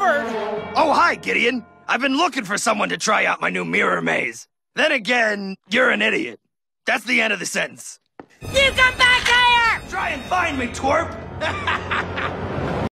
Oh, hi, Gideon. I've been looking for someone to try out my new mirror maze. Then again, you're an idiot. That's the end of the sentence. You come back here! Try and find me, twerp!